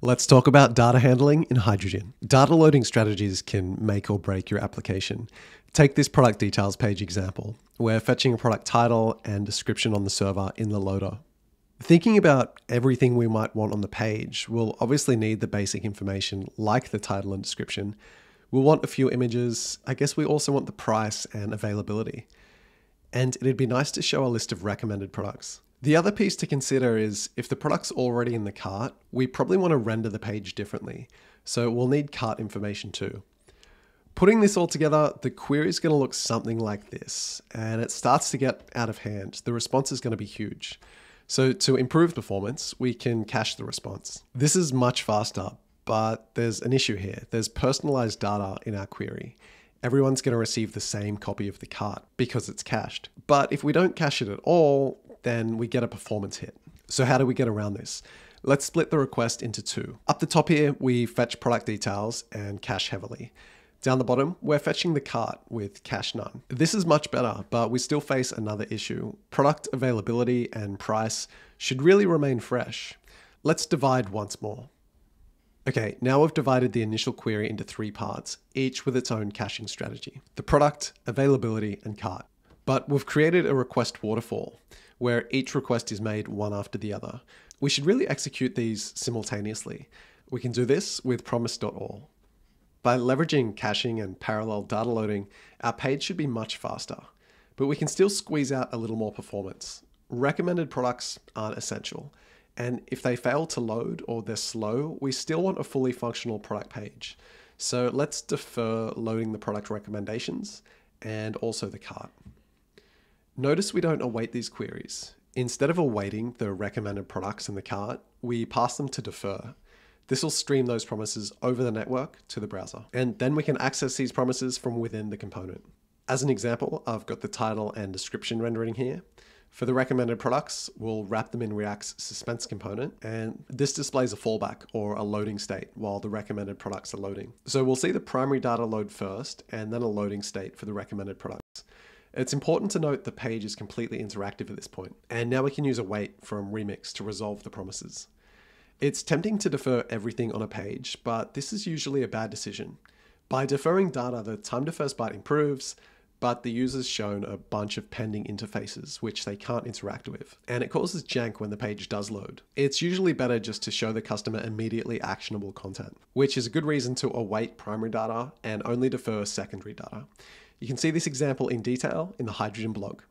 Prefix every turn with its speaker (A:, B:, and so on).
A: Let's talk about data handling in Hydrogen. Data loading strategies can make or break your application. Take this product details page example. We're fetching a product title and description on the server in the loader. Thinking about everything we might want on the page, we'll obviously need the basic information like the title and description. We'll want a few images. I guess we also want the price and availability. And it'd be nice to show a list of recommended products. The other piece to consider is if the product's already in the cart, we probably want to render the page differently. So we'll need cart information too. Putting this all together, the query is going to look something like this, and it starts to get out of hand. The response is going to be huge. So to improve performance, we can cache the response. This is much faster, but there's an issue here. There's personalized data in our query. Everyone's going to receive the same copy of the cart because it's cached. But if we don't cache it at all, then we get a performance hit. So how do we get around this? Let's split the request into two. Up the top here, we fetch product details and cache heavily. Down the bottom, we're fetching the cart with cache none. This is much better, but we still face another issue. Product availability and price should really remain fresh. Let's divide once more. Okay, now we've divided the initial query into three parts, each with its own caching strategy. The product, availability, and cart. But we've created a request waterfall, where each request is made one after the other. We should really execute these simultaneously. We can do this with promise.all. By leveraging caching and parallel data loading, our page should be much faster, but we can still squeeze out a little more performance. Recommended products aren't essential, and if they fail to load or they're slow, we still want a fully functional product page. So let's defer loading the product recommendations and also the cart. Notice we don't await these queries. Instead of awaiting the recommended products in the cart, we pass them to defer. This will stream those promises over the network to the browser. And then we can access these promises from within the component. As an example, I've got the title and description rendering here. For the recommended products, we'll wrap them in React's suspense component, and this displays a fallback or a loading state while the recommended products are loading. So we'll see the primary data load first, and then a loading state for the recommended products. It's important to note the page is completely interactive at this point, and now we can use await from Remix to resolve the promises. It's tempting to defer everything on a page, but this is usually a bad decision. By deferring data, the time to first byte improves, but the user's shown a bunch of pending interfaces which they can't interact with, and it causes jank when the page does load. It's usually better just to show the customer immediately actionable content, which is a good reason to await primary data and only defer secondary data. You can see this example in detail in the Hydrogen blog.